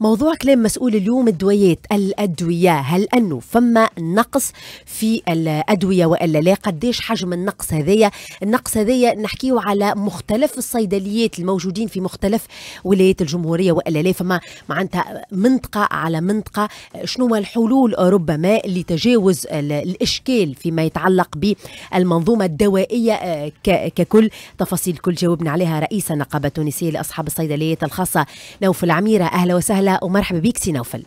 موضوع كلام مسؤول اليوم الدويات الأدوية. هل أنه فما نقص في الأدوية وإلا لا؟ قديش حجم النقص هذايا؟ النقص هذايا نحكيه على مختلف الصيدليات الموجودين في مختلف ولايات الجمهورية وإلا لا. فما معناتها منطقة على منطقة شنو الحلول ربما لتجاوز الإشكال فيما يتعلق بالمنظومة الدوائية آه، ككل. تفاصيل كل جاوبنا عليها رئيس النقابة التونسية لأصحاب الصيدليات الخاصة نوف العميرة. أهلا وسهلا أهلا ومرحبا بك سي نوفل.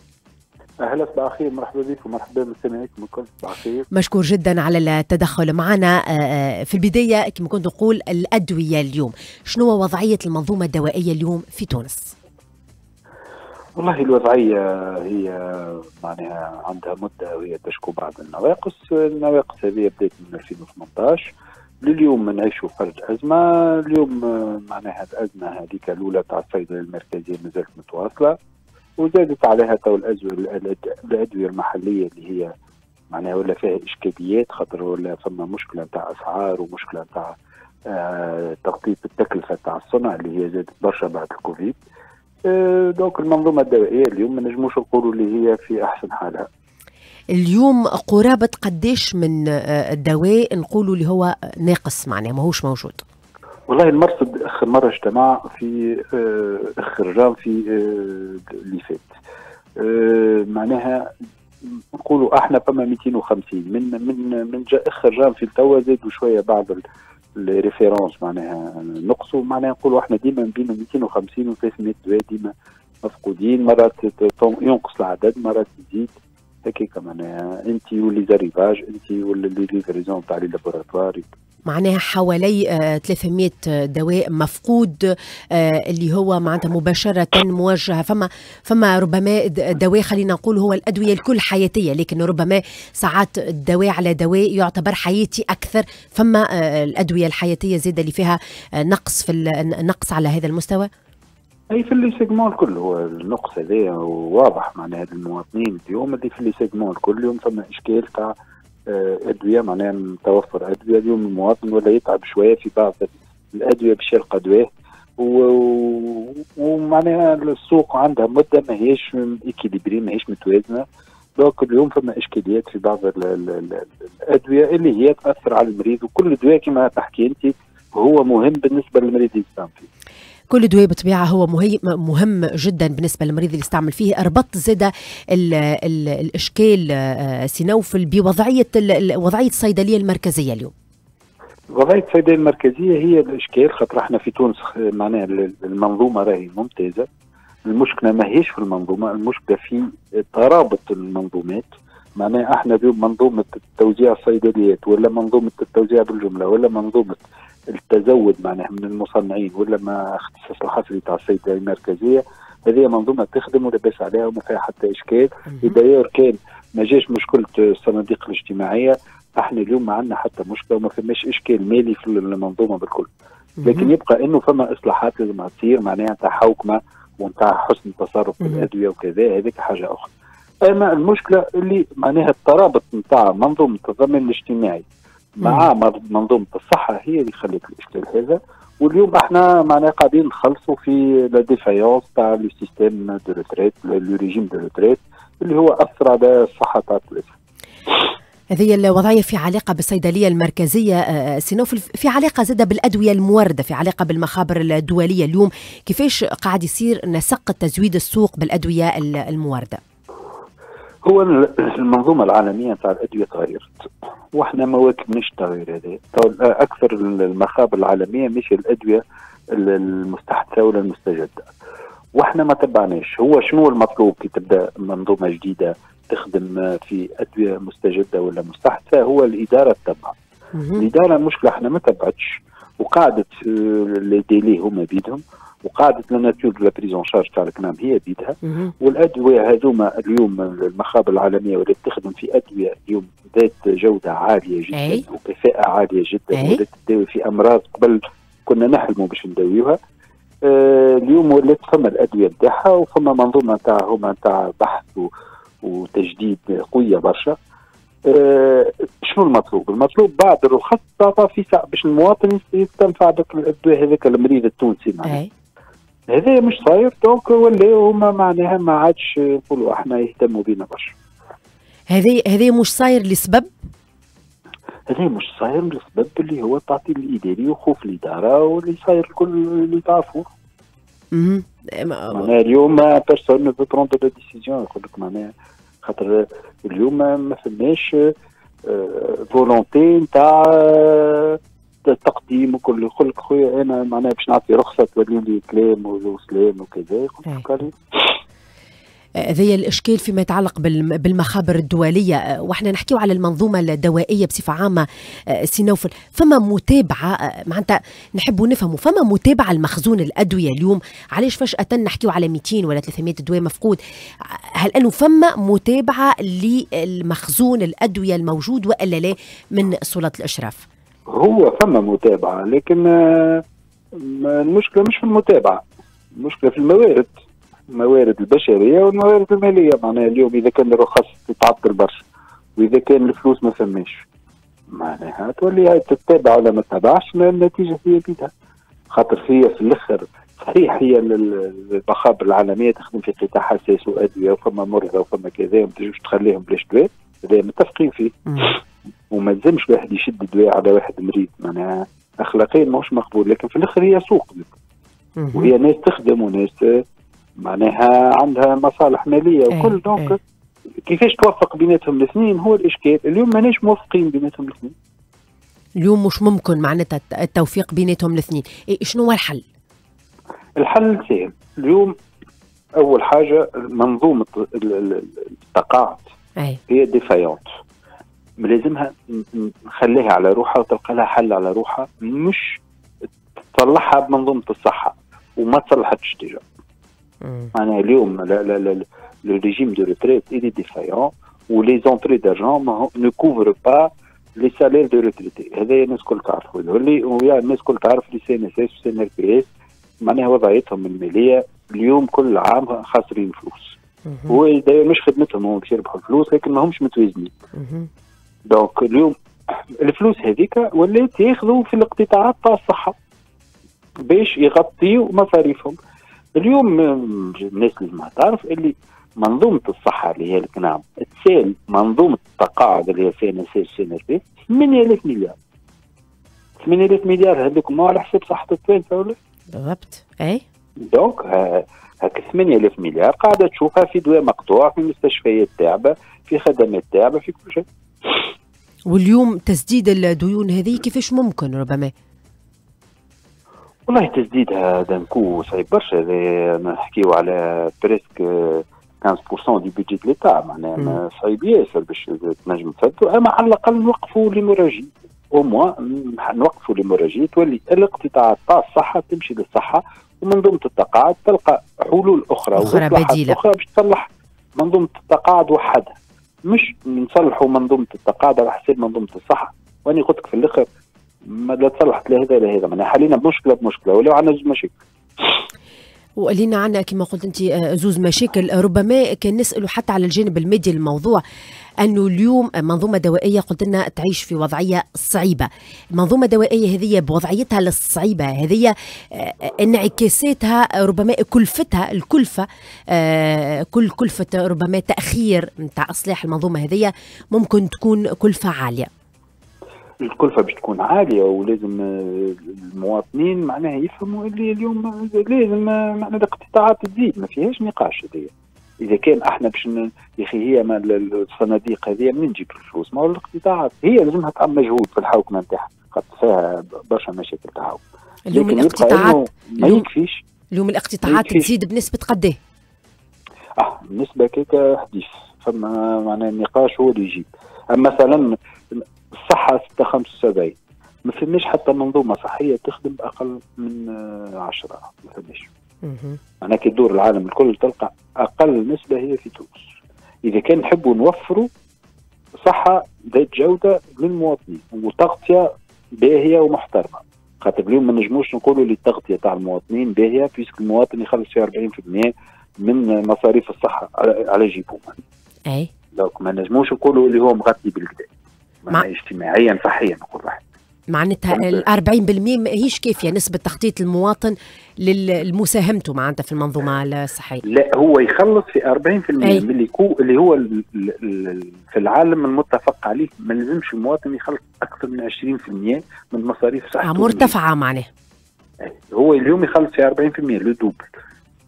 أهلا صباح الخير. مرحبا بك ومرحبا بمستمعيكم الكل صباح الخير. مشكور جدا على التدخل معنا. آه، آه، في البداية كما كنت نقول الأدوية اليوم. شنو وضعية المنظومة الدوائية اليوم في تونس؟ والله الوضعية هي معناها عندها مدة وهي تشكو بعض النواقص. النواقص هذه بدأت من 2018 لليوم نعيشوا فرج أزمة. اليوم معناها الأزمة هذيك الأولى تاع الصيدلة المركزية مازالت متواصلة. وزادت عليها تو الأدوية المحلية اللي هي معناها ولا فيها إشكاليات خاطر ولا فما مشكلة نتاع أسعار ومشكلة نتاع آه تخطيط التكلفة تاع الصنع اللي هي زادت برشا بعد الكوفيد. آه donc المنظومة الدوائية اليوم ما نجموش نقولوا اللي هي في أحسن حالها. اليوم قرابة قديش من آه، الدواء؟ نقولوا اللي هو ناقص معناه ماهوش موجود. والله المرصد آخر مرة اجتمع في آه، آخر jam في آه، اللي فات. آه، معناها نقولوا إحنا فما 250 من من من جا آخر jam في التوا زادوا شوية بعض ال références معناها نقصوا. معناها نقولوا إحنا ديما بين 250 و 300 دواء ديما مفقودين. مرات ينقص العدد مرات يزيد. هكاك معناها. انت ولي les arrivages انت ولا les livraisons تاع les laboratoires. معناها حوالي 300 آه، دواء مفقود آه، اللي هو معناتها مباشرة موجهة. فما فما ربما دواء خلينا نقول هو الأدوية الكل حياتية لكن ربما ساعات الدواء على دواء يعتبر حياتي أكثر. فما آه، الأدوية الحياتية زيادة اللي فيها نقص في النقص على هذا المستوى؟ أي في اللي الكل هو النقص هذا واضح معناها المواطنين اليوم اللي في اللي الكل اليوم فما إشكال تاع ادويه معناها توفر أدوية اليوم المواطن ولا يتعب شوية في بعض الأدوية باش يلقى دواء ومعناها السوق عندها مدة ما هيش équilibrée ما هيش متوازنة. donc اليوم فما إشكاليات في بعض الأدوية اللي هي تأثر على المريض. وكل دواء كما تحكي أنت هو مهم بالنسبة للمريض اللي فيه. كل دواء بطبيعة هو مهم جدا بالنسبة للمريض اللي يستعمل فيه ربط زاد الإشكال آه، سينوفل بوضعية وضعية الصيدليه المركزية اليوم. وضعية الصيدلية المركزية هي الإشكال خاطر إحنا في تونس معناها المنظومة راهي ممتازة. المشكلة ما هيش في المنظومة المشكلة في ترابط المنظومات. معناها إحنا اليوم منظومة توزيع الصيدليات ولا منظومة التوزيع بالجملة ولا منظومة التزود معناها من المصنعين ولا ما اختصاص الحصري تاع الصيدله المركزية. هذه منظومة تخدم ولاباس عليها وما فيها حتى إشكال. وداير كان ما جاش مشكلة الصناديق الاجتماعية إحنا اليوم ما عندنا حتى مشكلة وما فماش إشكال مالي في المنظومة بالكل. لكن يبقى إنه فما إصلاحات لازم تصير معناها نتاع حوكمة ونتاع حسن تصرف في الأدوية وكذا هذيك حاجة أخرى. أما المشكلة اللي معناها الترابط نتاع منظومة التضامن الاجتماعي مع منظومة الصحة هي اللي خلت الإشكال هذا. واليوم إحنا معناها قاعدين نخلصوا في la défaillance تاع le système de retraite le régime de retraite اللي هو أثر على الصحه تاع التوانسه هذه الوضعية في علاقة بالصيدلية المركزية آه، آه، سينوفل في علاقة زادة بالأدوية الموردة في علاقة بالمخابر الدولية اليوم. كيفاش قاعد يصير نسق تزويد السوق بالأدوية الموردة؟ هو المنظومة العالمية نتاع الأدوية تغيرت. وإحنا ما واكبناش التغيير هذا أكثر المخابر العالمية مش الأدوية المستحدثة ولا المستجدة. وإحنا ما تبعناش. هو شنو المطلوب كي تبدأ منظومة جديدة تخدم في أدوية مستجدة ولا مستحدثة؟ هو الإدارة تتبع الإدارة المشكلة إحنا ما تبعتش. وقعدت les délais هما بيدهم. وقاعده la nature de la prise en charge تاع الكلام هي بيدها. والأدوية هذوما اليوم المخابر العالمية ولات تخدم في أدوية اليوم ذات جودة عالية جدا أي. وكفاءة عالية جدا ولات تداوي في أمراض قبل كنا نحلموا باش نداويوها. آه اليوم ولات فما الأدوية نتاعها وفما منظومة نتاعهم نتاع بحث وتجديد قوية برشا. آه شنو المطلوب؟ المطلوب بعد الرخص تعطى في ساعة باش المواطن يستنفع بالادويه هذاك المريض التونسي معناها هذا مش صاير دونك ولاو هما معناها ما عادش يقولوا إحنا يهتموا بينا برشا. هذه هذه مش صاير لسبب؟ هذا مش صاير لسبب اللي هو التعطيل الإداري وخوف الإدارة واللي صاير الكل اللي تعرفوه معناها اليوم personne ne prend de décision يقول لك معناها خاطر اليوم ما فماش volonté نتاع التقديم وكل يقول لك خويا أنا معناها باش نعطي رخصة تولي لي كلام وسلام وكذا يقول لك هذا الإشكال فيما يتعلق بالمخابر الدولية وإحنا نحكيو على المنظومة الدوائية بصفة عامة أه، سينوفل فما متابعة أه، معناتها نحبوا نفهموا فما متابعة لمخزون الأدوية اليوم؟ علاش فجأة نحكيو على 200 ولا 300 دواء مفقود؟ هل أنه فما متابعة للمخزون الأدوية الموجود وإلا لا من سلطه الأشراف؟ هو فما متابعة لكن المشكلة مش في المتابعة المشكلة في الموارد الموارد البشرية والموارد المالية. معناها اليوم إذا كان الرخص تتعطل برشا وإذا كان الفلوس ما فماش. معناها تولي تتبع ولا ما تتبعش النتيجة هي بيدها خاطر هي في الأخر صحيح هي المخابر العالمية تخدم في قطاع حساس وأدوية وفما مرضى وفما كذا وما تجوش تخليهم بلاش دواء هذا متفقين فيه. وما لازمش واحد يشد دواء على واحد مريض. معناها اخلاقيا ماهوش مقبول لكن في الآخر هي سوق. وهي ناس تخدم وناس معناها عندها مصالح مالية إيه، وكل. donc إيه. كيفاش توفق بيناتهم الاثنين؟ هو الإشكال. اليوم ماناش موفقين بيناتهم الاثنين. اليوم مش ممكن معناتها التوفيق بيناتهم الاثنين. إيه شنو هو الحل؟ الحل سهل اليوم أول حاجة منظومة التقاعد أي. هي défaillante لازمها نخليها على روحها وتلقى لها حل على روحها مش تصلحها بمنظومة الصحة وما تصلحتش تجاه معناها اليوم de retraite il est défaillant où les entrées d'argent ne couvrent pas les salaires de retraités هذا الناس الكل تعرفوا. اللي ويا الناس الكل تعرف لي سي ان اس اس وسي ان ار بي اس معناها وضعيتهم المالية اليوم كل عام خاسرين فلوس. هو مش خدمتهم هم باش يربحوا الفلوس لكن ما همش متوازنين. donc اليوم الفلوس هذيك ولات ياخذوا في الاقتطاعات تاع الصحة باش يغطيوا مصاريفهم. اليوم الناس لازم تعرف اللي منظومة الصحة اللي هي الكنام تسال منظومة التقاعد اللي هي سي إن إس سي إن بي 8000 مليار. 8000 مليار هذوك ما على حساب صحة التوانسة ولا؟ بالضبط. اي donc هاك 8000 مليار قاعدة تشوفها في دواء مقطوع في مستشفيات تعبه في خدمات تعبه في كل شيء. واليوم تسديد الديون هذه كيفاش ممكن ربما؟ والله تسديد هذا نكو صعيب برشا. نحكيو على presque 15% du budget l'État معناها صعيب ياسر باش تنجم تسدوا أما على الأقل نوقفوا l'hémorragie أو موا نوقفوا ليموراجي تولي الاقتطاعات تاع الصحة تمشي للصحة. ومنظومة التقاعد تلقى حلول أخرى أخرى بديلة. أخرى باش تصلح منظومة التقاعد وحدها. مش نصلحوا منظومة التقاعد على حساب منظومة الصحة. وأنا قلت في الآخر ما لا تصلحت لا هذا لا هذا. معناها حلينا بمشكلة بمشكلة ولو عندنا مشاكل ولينا عندنا كما قلت أنت آه، زوز مشاكل. ربما كان نسألوا حتى على الجانب المادي للموضوع أنه اليوم منظومة دوائية قلت لنا تعيش في وضعية صعيبة. المنظومه الدوائيه هذه بوضعيتها الصعيبه هذه آه، انعكاساتها ربما كلفتها الكلفة آه، كل كلفة ربما تأخير نتاع إصلاح المنظومة هذه ممكن تكون كلفة عالية. الكلفة باش تكون عالية ولازم المواطنين معناها يفهموا اللي اليوم لازم معناها الاقتطاعات تزيد ما فيهاش نقاش هذيا إذا كان أحنا باش يا أخي هي ما الصناديق هذه منين تجيب الفلوس؟ ما هو الاقتطاعات هي لازمها تعمل مجهود في الحوكمه نتاعها خاطر فيها برشا مشاكل تعاون اليوم الاقتطاعات ما يكفيش. اليوم الاقتطاعات تزيد بنسبة قد إيه؟ آه النسبة كيكا حديث فما معناها النقاش هو اللي يجيب. أما مثلا الصحة 675 ما فماش حتى منظومة صحية تخدم بأقل من عشرة ما فماش معناها كي تدور العالم الكل تلقى أقل نسبة هي في تونس. إذا كان نحبوا نوفروا صحة ذات جودة للمواطنين وتغطية باهية ومحترمة. خاطر اليوم ما نجموش نقولوا اللي التغطية تاع المواطنين باهية puisque المواطن يخلص فيها 40% من مصاريف الصحة. على جيبه أي. donc ما نجموش نقولوا اللي هو مغطي بالكدا مع... اجتماعيا صحيا نقول واحد. معناتها ال 40% ماهيش كافيه نسبة تخطيط المواطن لمساهمته معناتها في المنظومة الصحيه لا هو يخلص في 40% من اللي كو اللي هو ال ال في العالم المتفق عليه. ما لازمش المواطن يخلص أكثر من 20% من مصاريف صحته. آه مرتفعة معناه هو اليوم يخلص في 40% le double.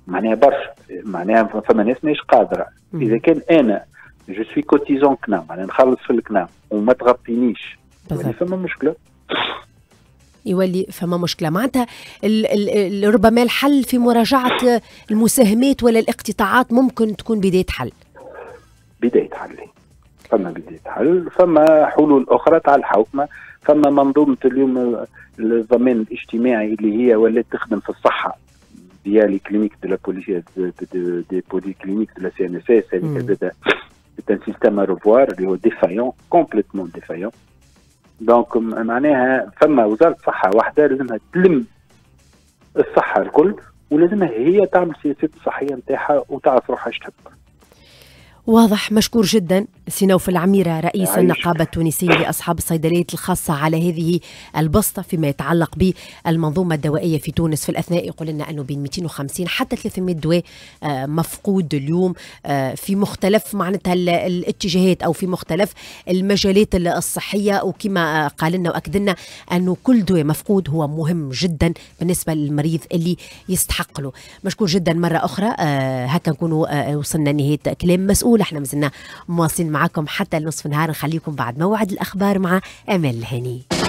معناها برشا. معناها فما ناس ماهيش قادره إذا كان أنا je suis cotisant CNAM معناها نخلص في الكنام وما تغطينيش يعني فما مشكله يولي فما مشكله معناتها ربما الحل في مراجعه المساهمات ولا الاقتطاعات ممكن تكون بدايه حل بدايه حل فما بدايه حل فما حلول أخرى تاع الحوكمه فما منظومه اليوم الضمان الاجتماعي اللي هي ولات تخدم في الصحه via les cliniques de la police, de, de, de, des polycliniques de la CNSS, c'est un système à revoir, il est défaillant, complètement défaillant. donc معناها فما وزارة صحه واحدة لازمها تلم الصحة الكل ولازمها هي تعمل سياسات الصحيه نتاعها وتعرف روحها تحب واضح مشكور جدا سينوف العميرة رئيس. النقابة التونسية لأصحاب الصيدليات الخاصة على هذه البسطة فيما يتعلق بالمنظومة الدوائية في تونس في الأثناء. يقول لنا أنه بين 250 حتى 300 دواء آه، مفقود اليوم آه، في مختلف معناتها الاتجاهات أو في مختلف المجالات الصحية. وكما قال لنا وأكد لنا أنه كل دواء مفقود هو مهم جدا بالنسبة للمريض اللي يستحق له. مشكور جدا مرة أخرى آه، هكا نكونوا وصلنا نهاية كلام مسؤول. إحنا مازلنا مواصلين معكم حتى نصف النهار نخليكم بعد موعد الأخبار مع أمل الهني.